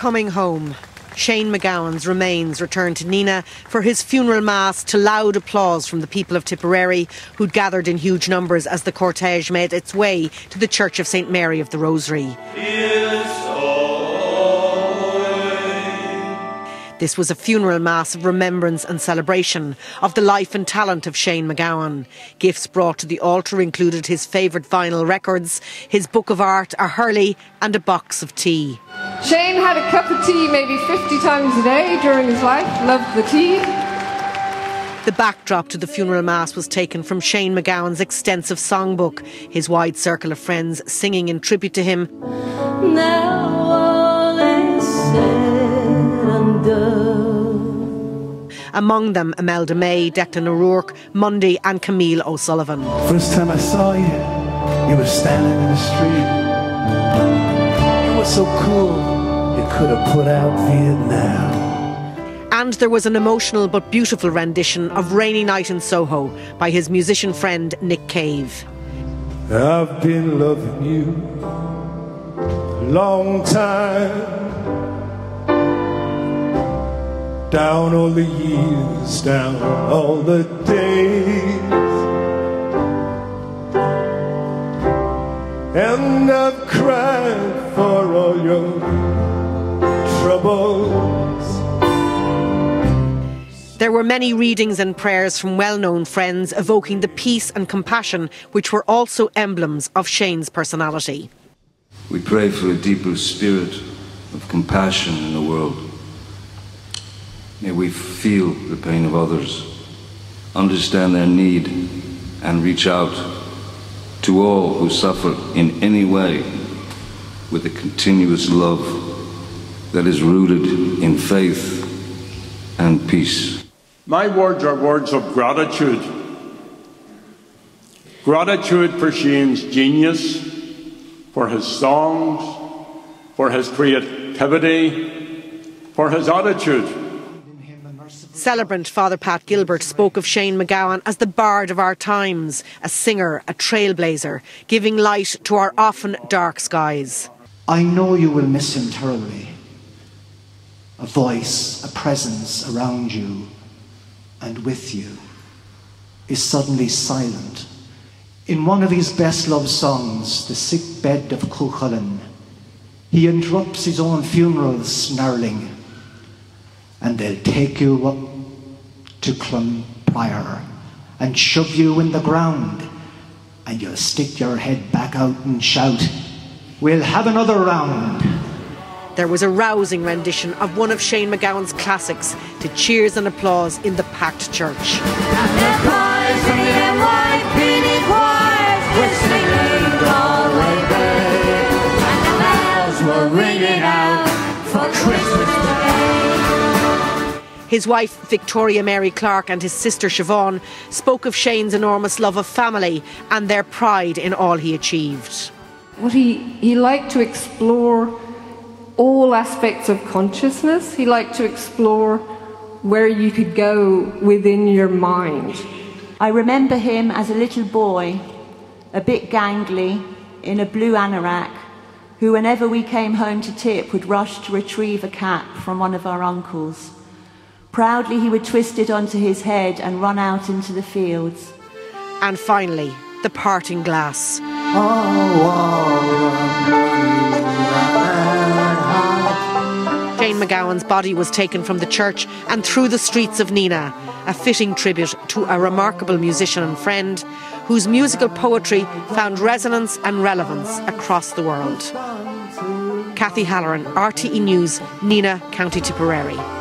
coming home. Shane MacGowan's remains returned to Nenagh for his funeral mass to loud applause from the people of Tipperary, who'd gathered in huge numbers as the cortege made its way to the Church of St Mary of the Rosary. This was a funeral mass of remembrance and celebration of the life and talent of Shane MacGowan. Gifts brought to the altar included his favourite vinyl records, his book of art, a Hurley, and a box of tea. Shane had a cup of tea maybe 50 times a day during his life, loved the tea. The backdrop to the funeral mass was taken from Shane MacGowan's extensive songbook, his wide circle of friends singing in tribute to him. Among them, Imelda May, Declan O'Rourke, Mundy, and Camille O'Sullivan. First time I saw you, you were standing in the street. You were so cool, you could have put out Vietnam. And there was an emotional but beautiful rendition of Rainy Night in Soho by his musician friend Nick Cave. I've been loving you a long time. Down all the years, down all the days. There were many readings and prayers from well known friends evoking the peace and compassion which were also emblems of Shane's personality. We pray for a deeper spirit of compassion in the world. May we feel the pain of others, understand their need, and reach out to all who suffer in any way with a continuous love that is rooted in faith and peace. My words are words of gratitude. Gratitude for Shane's genius, for his songs, for his creativity, for his attitude. Celebrant Father Pat Gilbert spoke of Shane MacGowan as the bard of our times, a singer, a trailblazer, giving light to our often dark skies. I know you will miss him terribly. A voice, a presence around you and with you is suddenly silent. In one of his best loved songs, The Sick Bed of Cuchulainn, he interrupts his own funeral snarling, and they'll take you up to Clonprior and shove you in the ground, and you'll stick your head back out and shout, We'll have another round. There was a rousing rendition of one of Shane MacGowan's classics to cheers and applause in the packed church. His wife, Victoria Mary Clarke, and his sister, Siobhan, spoke of Shane's enormous love of family and their pride in all he achieved. What he, he liked to explore all aspects of consciousness. He liked to explore where you could go within your mind. I remember him as a little boy, a bit gangly, in a blue anorak, who, whenever we came home to tip, would rush to retrieve a cap from one of our uncles. Proudly, he would twist it onto his head and run out into the fields. And finally, the parting glass. Shane MacGowan's body was taken from the church and through the streets of Nenagh, a fitting tribute to a remarkable musician and friend whose musical poetry found resonance and relevance across the world. Kathy Halloran, RTE News, Nenagh, County Tipperary.